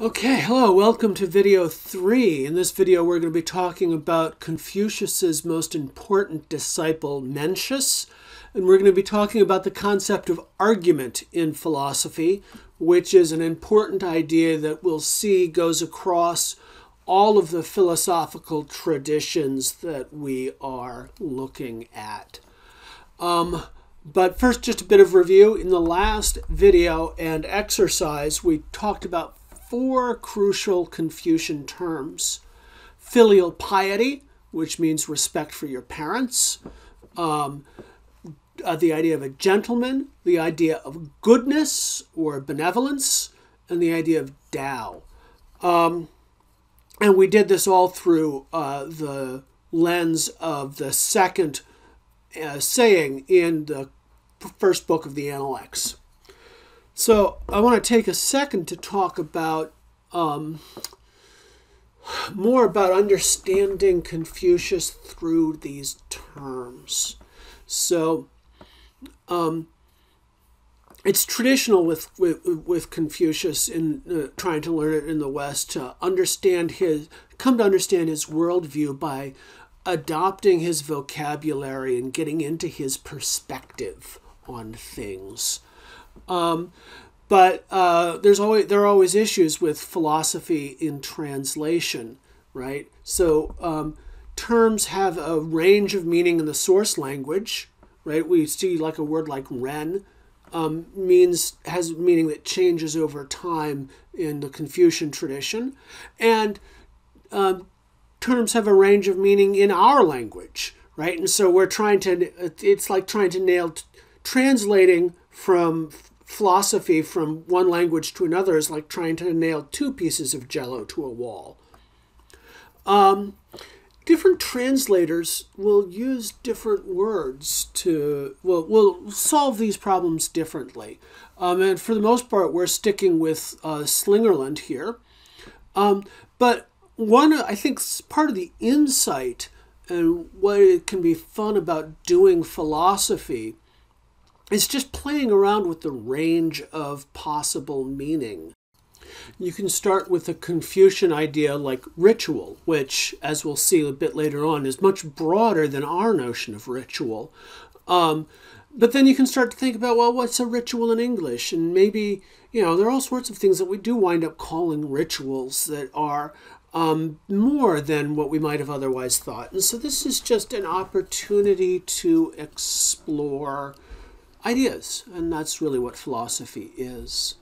Okay, hello, welcome to video three. In this video, we're going to be talking about Confucius's most important disciple, Mencius, and we're going to be talking about the concept of argument in philosophy, which is an important idea that we'll see goes across all of the philosophical traditions that we are looking at. Um, but first, just a bit of review. In the last video and exercise, we talked about four crucial Confucian terms filial piety, which means respect for your parents, um, uh, the idea of a gentleman, the idea of goodness or benevolence, and the idea of Tao. Um, and we did this all through uh, the lens of the second uh, saying in the first book of the Analects. So I want to take a second to talk about um, more about understanding Confucius through these terms. So um, it's traditional with, with, with Confucius in uh, trying to learn it in the West to understand his come to understand his worldview by adopting his vocabulary and getting into his perspective on things. Um, but uh, there's always there are always issues with philosophy in translation, right? So um, terms have a range of meaning in the source language, right? We see like a word like ren um, means has meaning that changes over time in the Confucian tradition, and um, terms have a range of meaning in our language, right? And so we're trying to it's like trying to nail translating from philosophy from one language to another is like trying to nail two pieces of jello to a wall. Um, different translators will use different words to will will solve these problems differently. Um, and for the most part, we're sticking with uh, Slingerland here. Um, but one, I think, part of the insight and what it can be fun about doing philosophy it's just playing around with the range of possible meaning. You can start with a Confucian idea like ritual, which, as we'll see a bit later on, is much broader than our notion of ritual. Um, but then you can start to think about, well, what's a ritual in English? And maybe, you know, there are all sorts of things that we do wind up calling rituals that are um, more than what we might have otherwise thought. And so this is just an opportunity to explore ideas, and that's really what philosophy is.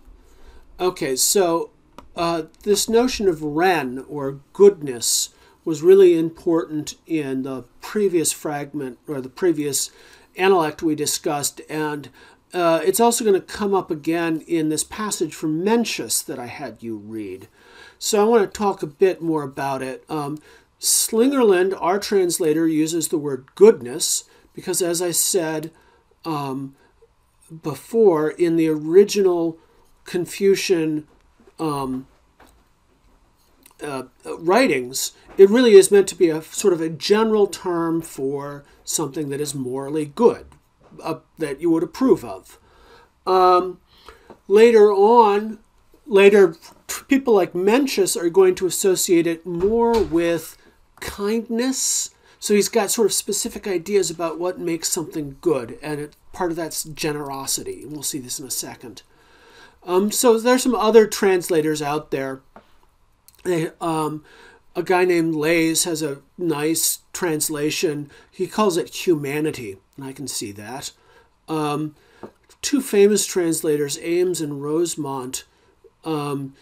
Okay, so uh, this notion of Ren or goodness was really important in the previous fragment or the previous analect we discussed, and uh, it's also going to come up again in this passage from Mencius that I had you read. So I want to talk a bit more about it. Um, Slingerland, our translator, uses the word goodness because, as I said, um, before in the original Confucian um, uh, writings, it really is meant to be a sort of a general term for something that is morally good, uh, that you would approve of. Um, later on, later people like Mencius are going to associate it more with kindness. So he's got sort of specific ideas about what makes something good, and it part of that's generosity. We'll see this in a second. Um, so there's some other translators out there. They, um, a guy named Leys has a nice translation. He calls it humanity, and I can see that. Um, two famous translators, Ames and Rosemont, um,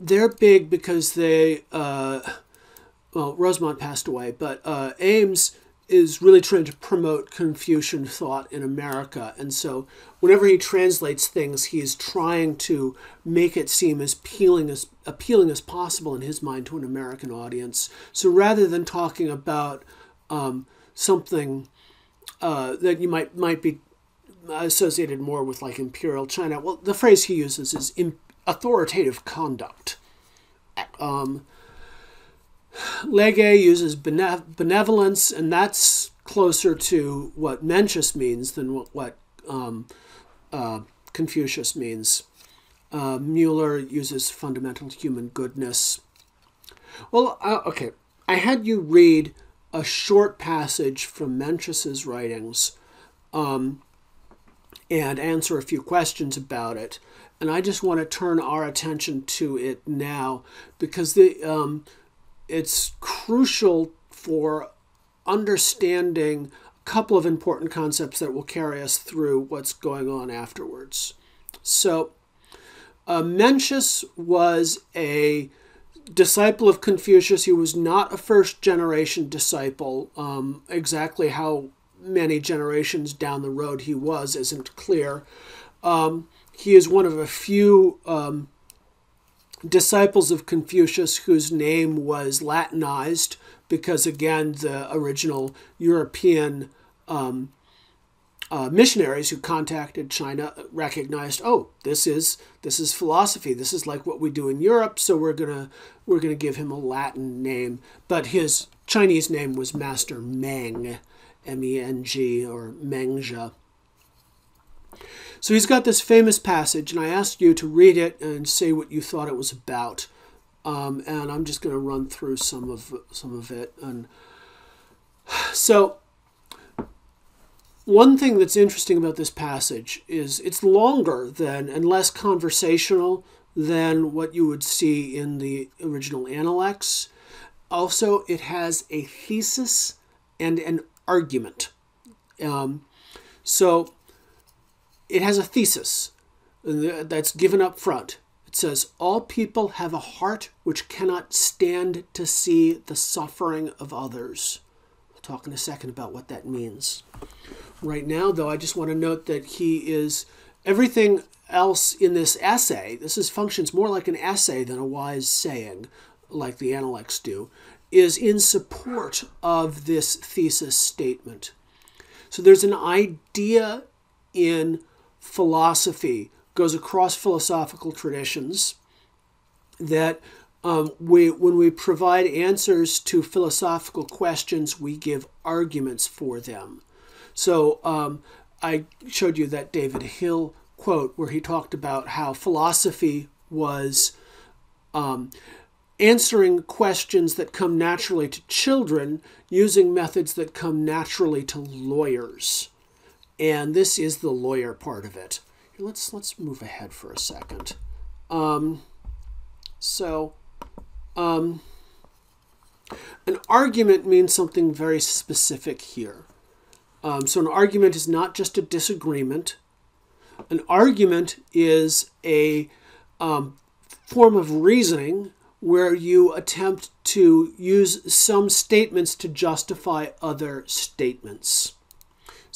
they're big because they, uh, well, Rosemont passed away, but uh, Ames is really trying to promote Confucian thought in America. And so whenever he translates things, he is trying to make it seem as appealing as appealing as possible in his mind to an American audience. So rather than talking about um, something uh, that you might might be associated more with like imperial China, well, the phrase he uses is authoritative conduct. Um, Legge uses benevolence, and that's closer to what Mencius means than what, what um, uh, Confucius means. Uh, Mueller uses fundamental human goodness. Well, uh, okay. I had you read a short passage from Mencius's writings um, and answer a few questions about it. And I just want to turn our attention to it now because the, um, it's crucial for understanding a couple of important concepts that will carry us through what's going on afterwards. So, uh, Mencius was a disciple of Confucius. He was not a first generation disciple. Um, exactly how many generations down the road he was isn't clear. Um, he is one of a few um, disciples of Confucius whose name was Latinized because, again, the original European um, uh, missionaries who contacted China recognized, oh, this is this is philosophy. This is like what we do in Europe. So we're gonna we're gonna give him a Latin name. But his Chinese name was Master Meng, M-E-N-G or Mengzi. So he's got this famous passage, and I asked you to read it and say what you thought it was about. Um, and I'm just going to run through some of some of it. And so one thing that's interesting about this passage is it's longer than and less conversational than what you would see in the original Analects. Also, it has a thesis and an argument. Um, so it has a thesis that's given up front. It says, All people have a heart which cannot stand to see the suffering of others. We'll talk in a second about what that means right now, though, I just want to note that he is everything else in this essay. This is functions more like an essay than a wise saying, like the Analects do, is in support of this thesis statement. So there's an idea in philosophy, goes across philosophical traditions, that um, we, when we provide answers to philosophical questions, we give arguments for them. So um, I showed you that David Hill quote where he talked about how philosophy was um, answering questions that come naturally to children using methods that come naturally to lawyers. And this is the lawyer part of it. Let's let's move ahead for a second. Um, so, um, an argument means something very specific here. Um, so, an argument is not just a disagreement. An argument is a um, form of reasoning where you attempt to use some statements to justify other statements.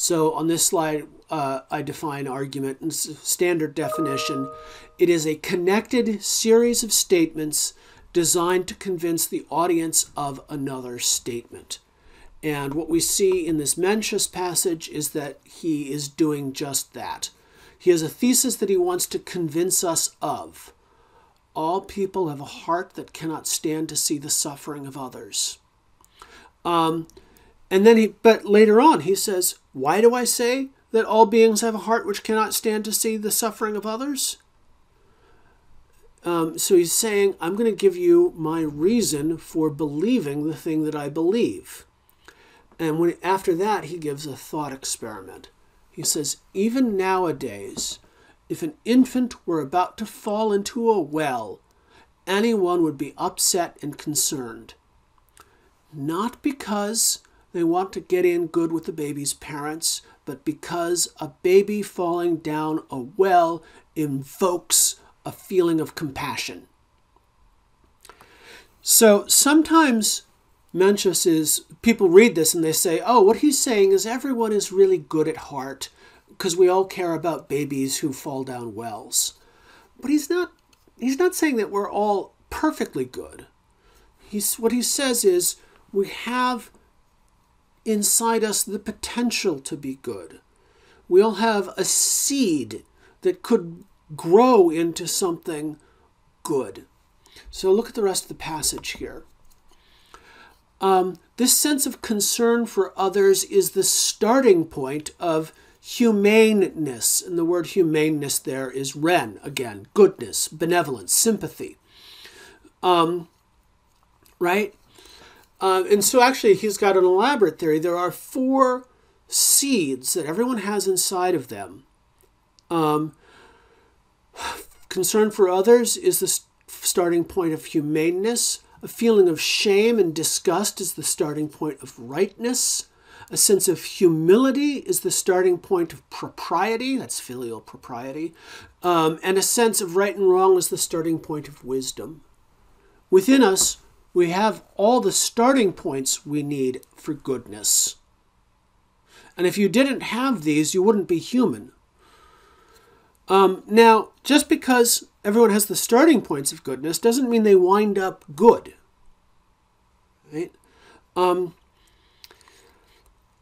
So, on this slide, uh, I define argument in standard definition. It is a connected series of statements designed to convince the audience of another statement. And what we see in this Mencius passage is that he is doing just that. He has a thesis that he wants to convince us of. All people have a heart that cannot stand to see the suffering of others. Um, and then he, but later on, he says, Why do I say that all beings have a heart which cannot stand to see the suffering of others? Um, so he's saying, I'm going to give you my reason for believing the thing that I believe. And when after that, he gives a thought experiment. He says, even nowadays, if an infant were about to fall into a well, anyone would be upset and concerned. Not because they want to get in good with the baby's parents, but because a baby falling down a well invokes a feeling of compassion. So sometimes Mencius is people read this and they say, oh, what he's saying is everyone is really good at heart because we all care about babies who fall down wells. But he's not he's not saying that we're all perfectly good. He's what he says is we have inside us the potential to be good. We all have a seed that could grow into something good. So look at the rest of the passage here. Um, this sense of concern for others is the starting point of humaneness. And the word humaneness there is ren, again, goodness, benevolence, sympathy. Um, right? Uh, and so actually, he's got an elaborate theory. There are four seeds that everyone has inside of them. Um, concern for others is the starting point of humaneness. A feeling of shame and disgust is the starting point of rightness. A sense of humility is the starting point of propriety, that's filial propriety. Um, and a sense of right and wrong is the starting point of wisdom. Within us, we have all the starting points we need for goodness. And if you didn't have these, you wouldn't be human. Um, now, just because everyone has the starting points of goodness doesn't mean they wind up good. Right? Um,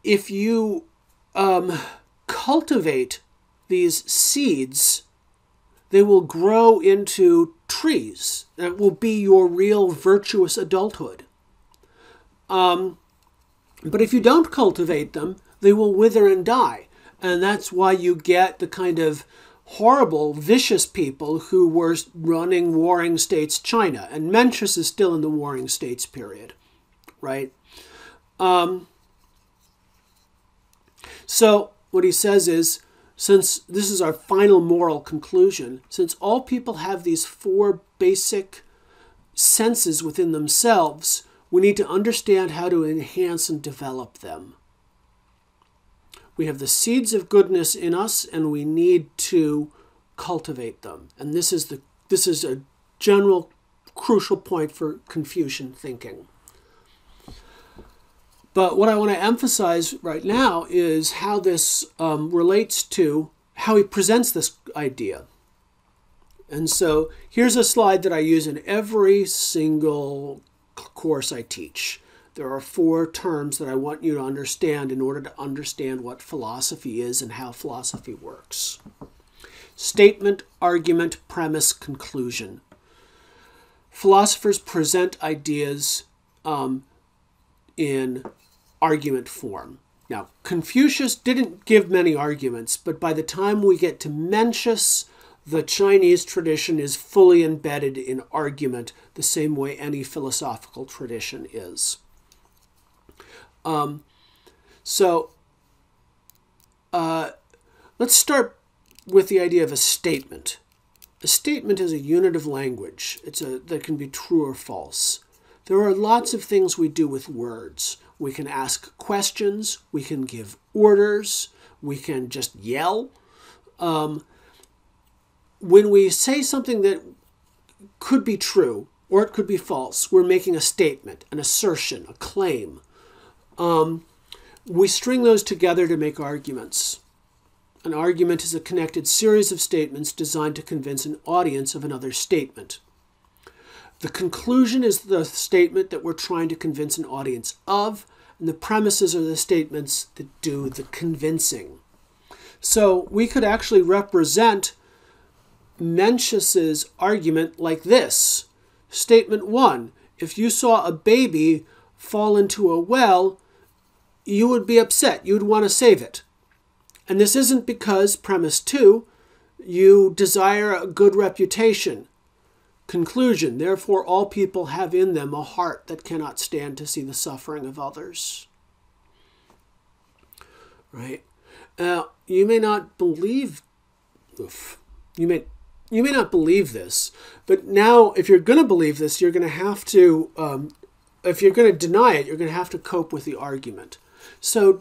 if you um, cultivate these seeds, they will grow into trees. That will be your real virtuous adulthood. Um, but if you don't cultivate them, they will wither and die. And that's why you get the kind of horrible, vicious people who were running warring states China. And Mencius is still in the warring states period, right? Um, so what he says is, since this is our final moral conclusion, since all people have these four basic senses within themselves, we need to understand how to enhance and develop them. We have the seeds of goodness in us, and we need to cultivate them. And this is the this is a general crucial point for Confucian thinking. But what I want to emphasize right now is how this um, relates to how he presents this idea. And so here's a slide that I use in every single course I teach. There are four terms that I want you to understand in order to understand what philosophy is and how philosophy works statement, argument, premise, conclusion. Philosophers present ideas um, in argument form. Now, Confucius didn't give many arguments, but by the time we get to Mencius, the Chinese tradition is fully embedded in argument the same way any philosophical tradition is. Um, so uh, let's start with the idea of a statement. A statement is a unit of language. It's a, that can be true or false. There are lots of things we do with words. We can ask questions, we can give orders, we can just yell. Um, when we say something that could be true or it could be false, we're making a statement, an assertion, a claim. Um, we string those together to make arguments. An argument is a connected series of statements designed to convince an audience of another statement. The conclusion is the statement that we're trying to convince an audience of, and the premises are the statements that do the convincing. So we could actually represent Mencius's argument like this. Statement one if you saw a baby fall into a well, you would be upset. You would want to save it. And this isn't because, premise two, you desire a good reputation. Conclusion Therefore, all people have in them a heart that cannot stand to see the suffering of others. Right? Now, you may not believe, oof, you may you may not believe this, but now if you're going to believe this, you're going to have to, um, if you're going to deny it, you're going to have to cope with the argument. So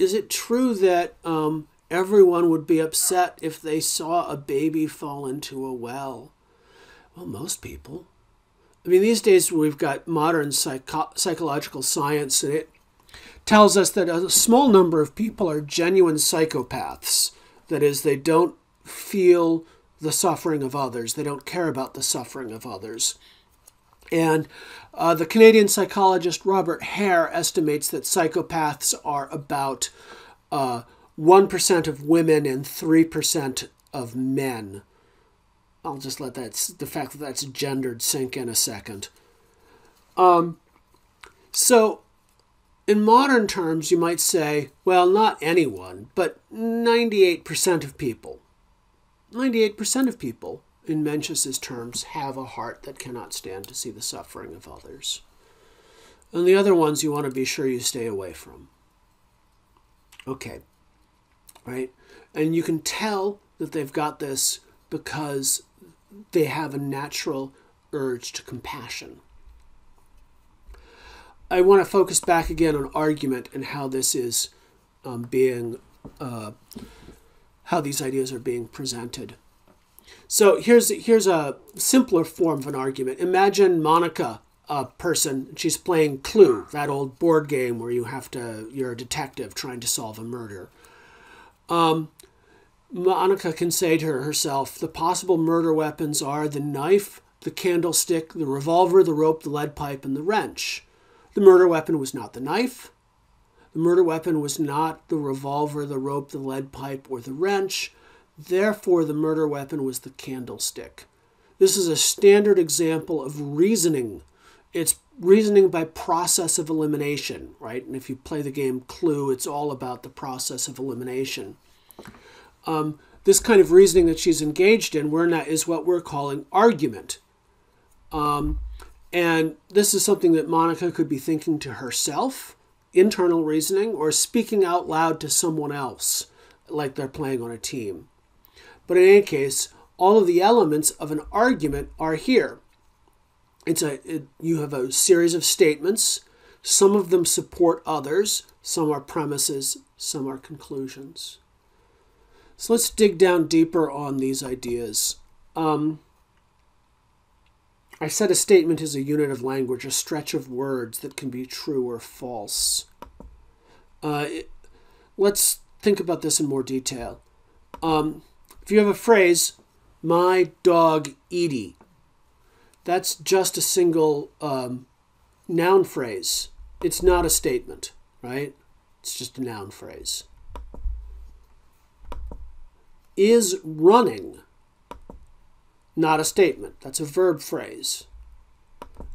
is it true that um, everyone would be upset if they saw a baby fall into a well? Well, most people. I mean, these days we've got modern psycho- psychological science, and it tells us that a small number of people are genuine psychopaths. That is, they don't feel the suffering of others, they don't care about the suffering of others. And uh, the Canadian psychologist Robert Hare estimates that psychopaths are about uh, 1% of women and 3% of men. I'll just let that, the fact that that's gendered sink in a second. Um, so in modern terms, you might say, well, not anyone, but 98% of people. 98% of people, in Mencius's terms, have a heart that cannot stand to see the suffering of others. And the other ones you want to be sure you stay away from. Okay, right? And you can tell that they've got this because they have a natural urge to compassion. I want to focus back again on argument and how this is um, being, uh, how these ideas are being presented. So here's here's a simpler form of an argument. Imagine Monica, a person, she's playing Clue, that old board game where you have to you're a detective trying to solve a murder. Um, Monica can say to herself, the possible murder weapons are the knife, the candlestick, the revolver, the rope, the lead pipe, and the wrench. The murder weapon was not the knife. The murder weapon was not the revolver, the rope, the lead pipe, or the wrench. Therefore, the murder weapon was the candlestick. This is a standard example of reasoning. It's reasoning by process of elimination, right? And if you play the game Clue, it's all about the process of elimination. Um, this kind of reasoning that she's engaged in we're not, is what we're calling argument. Um, and this is something that Monica could be thinking to herself, internal reasoning, or speaking out loud to someone else, like they're playing on a team. But in any case, all of the elements of an argument are here. It's a it, you have a series of statements. Some of them support others. Some are premises. Some are conclusions. So let's dig down deeper on these ideas. Um, I said a statement is a unit of language, a stretch of words that can be true or false. Uh, it, let's think about this in more detail. Um, if you have a phrase, my dog Edie, that's just a single um, noun phrase. It's not a statement, right? It's just a noun phrase. Is running not a statement. That's a verb phrase.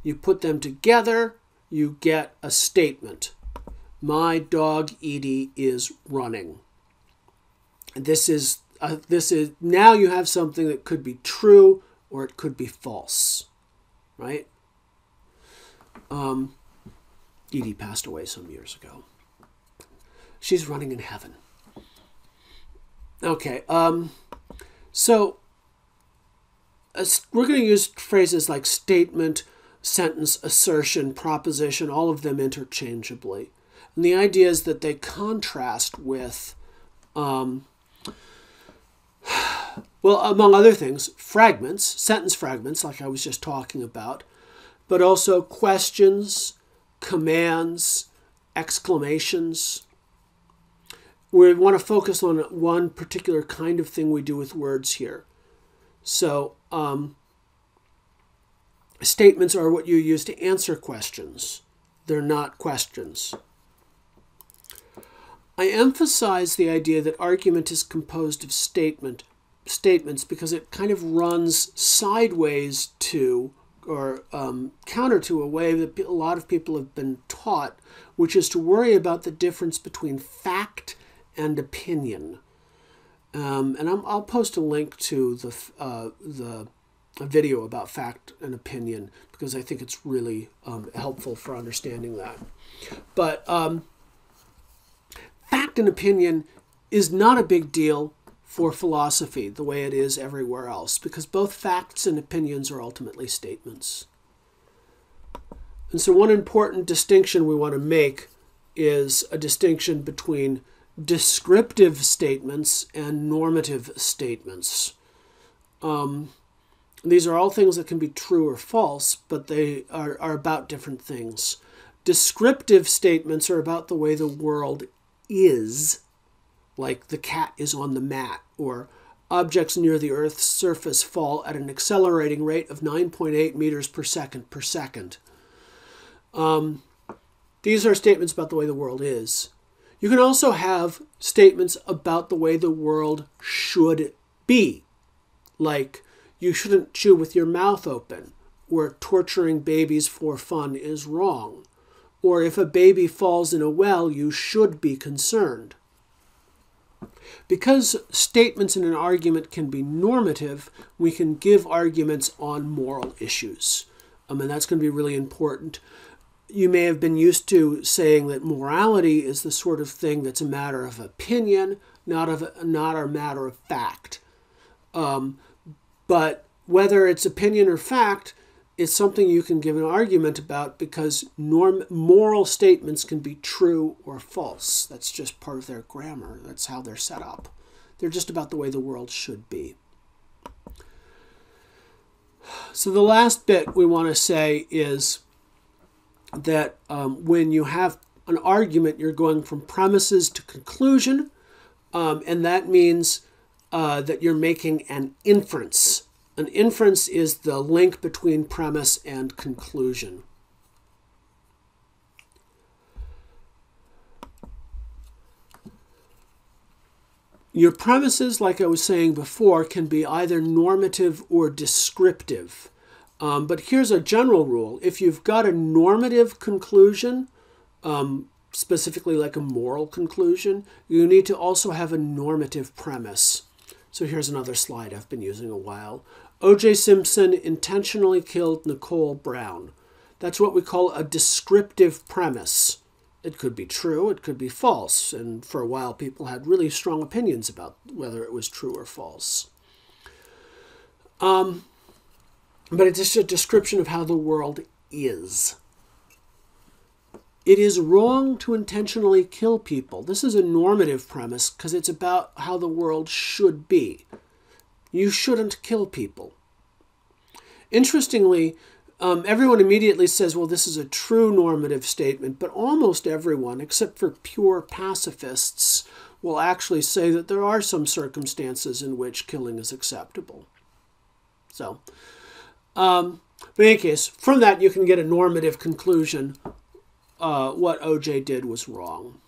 You put them together, you get a statement. My dog Edie is running. And this is uh, this is now you have something that could be true or it could be false, right? Um, Edie passed away some years ago. She's running in heaven. Okay, um, so we're going to use phrases like statement, sentence, assertion, proposition, all of them interchangeably. And the idea is that they contrast with, um, well, among other things, fragments, sentence fragments, like I was just talking about, but also questions, commands, exclamations. We want to focus on one particular kind of thing we do with words here. So, um, statements are what you use to answer questions, they're not questions. I emphasize the idea that argument is composed of statement statements because it kind of runs sideways to or um, counter to a way that a lot of people have been taught, which is to worry about the difference between fact and opinion. Um, and i will post a link to the, uh, the video about fact and opinion because I think it's really um, helpful for understanding that. But um, fact and opinion is not a big deal for philosophy the way it is everywhere else because both facts and opinions are ultimately statements. And so, one important distinction we want to make is a distinction between descriptive statements and normative statements. Um, these are all things that can be true or false, but they are, are about different things. Descriptive statements are about the way the world is, like the cat is on the mat, or objects near the Earth's surface fall at an accelerating rate of 9.8 meters per second per second. Um, these are statements about the way the world is. You can also have statements about the way the world should be, like you shouldn't chew with your mouth open, or torturing babies for fun is wrong, or if a baby falls in a well, you should be concerned. Because statements in an argument can be normative, we can give arguments on moral issues. Um, and that's going to be really important. You may have been used to saying that morality is the sort of thing that's a matter of opinion, not of not a matter of fact. Um, but whether it's opinion or fact, it's something you can give an argument about because norm, moral statements can be true or false. That's just part of their grammar. That's how they're set up. They're just about the way the world should be. So the last bit we want to say is that um, when you have an argument, you're going from premises to conclusion, um, and that means uh, that you're making an inference an inference is the link between premise and conclusion. Your premises, like I was saying before, can be either normative or descriptive. Um, but here's a general rule. If you've got a normative conclusion, um, specifically like a moral conclusion, you need to also have a normative premise. So here's another slide I've been using a while. O.J. Simpson intentionally killed Nicole Brown. That's what we call a descriptive premise. It could be true, it could be false, and for a while people had really strong opinions about whether it was true or false. Um, but it's just a description of how the world is. It is wrong to intentionally kill people. This is a normative premise because it's about how the world should be. You shouldn't kill people. Interestingly, um, everyone immediately says, well, this is a true normative statement, but almost everyone, except for pure pacifists, will actually say that there are some circumstances in which killing is acceptable. So, um, but in any case, from that you can get a normative conclusion uh, what OJ did was wrong.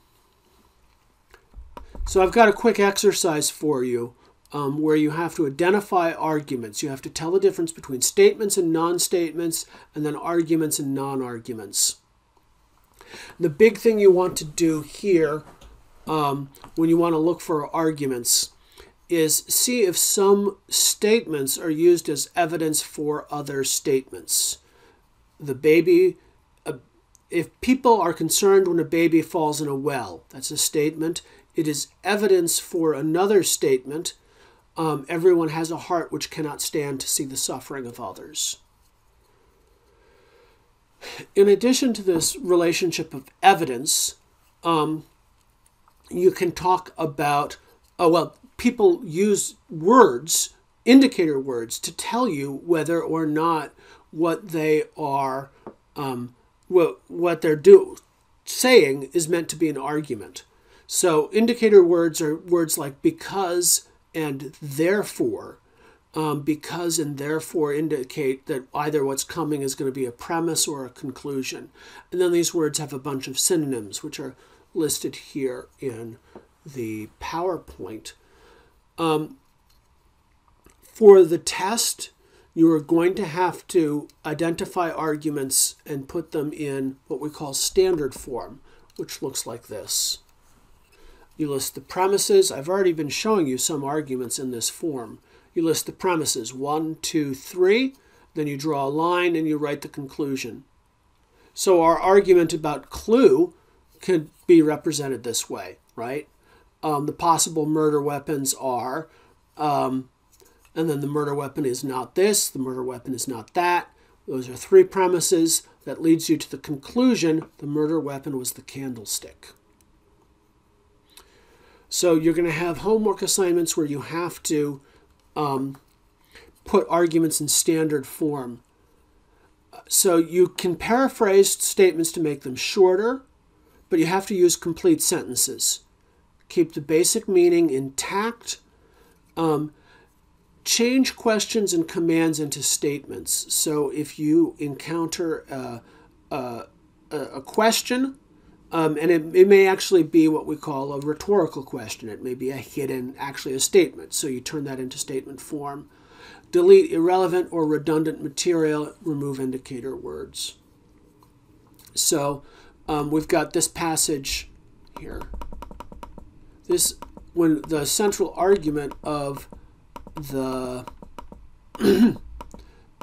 So I've got a quick exercise for you um, where you have to identify arguments. You have to tell the difference between statements and non-statements, and then arguments and non-arguments. The big thing you want to do here um, when you want to look for arguments is see if some statements are used as evidence for other statements. The baby if people are concerned when a baby falls in a well, that's a statement. It is evidence for another statement. Um, everyone has a heart which cannot stand to see the suffering of others. In addition to this relationship of evidence, um, you can talk about, oh, well, people use words, indicator words, to tell you whether or not what they are um, what what they're do saying is meant to be an argument. So indicator words are words like because and therefore. Um, because and therefore indicate that either what's coming is going to be a premise or a conclusion. And then these words have a bunch of synonyms, which are listed here in the PowerPoint. Um, for the test, you are going to have to identify arguments and put them in what we call standard form, which looks like this. You list the premises. I've already been showing you some arguments in this form. You list the premises, one, two, three, then you draw a line and you write the conclusion. So our argument about clue could be represented this way, right? Um, the possible murder weapons are um, and then the murder weapon is not this, the murder weapon is not that. Those are three premises that leads you to the conclusion the murder weapon was the candlestick. So you're going to have homework assignments where you have to um, put arguments in standard form. So you can paraphrase statements to make them shorter, but you have to use complete sentences. Keep the basic meaning intact. Um, change questions and commands into statements. So if you encounter a, a, a question, um, and it, it may actually be what we call a rhetorical question. It may be a hidden, actually a statement. So you turn that into statement form. Delete irrelevant or redundant material, remove indicator words. So um, we've got this passage here. This when the central argument of the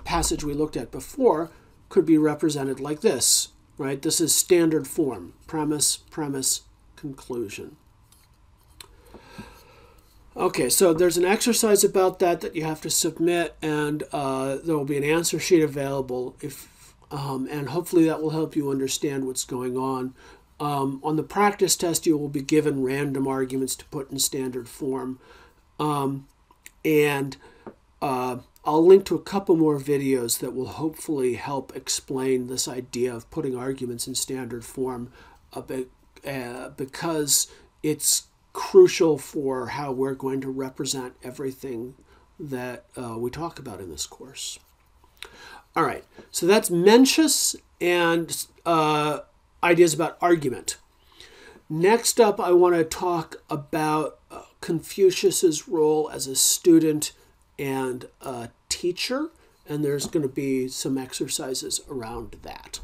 passage we looked at before could be represented like this, right? This is standard form, premise, premise, conclusion. Okay, so there's an exercise about that that you have to submit, and uh, there will be an answer sheet available. If um, and hopefully that will help you understand what's going on. Um, on the practice test, you will be given random arguments to put in standard form, um, and uh, I'll link to a couple more videos that will hopefully help explain this idea of putting arguments in standard form, a bit, uh, because it's crucial for how we're going to represent everything that uh, we talk about in this course. All right, so that's Mencius and uh, ideas about argument. Next up, I want to talk about uh, Confucius's role as a student and a teacher, and there's going to be some exercises around that.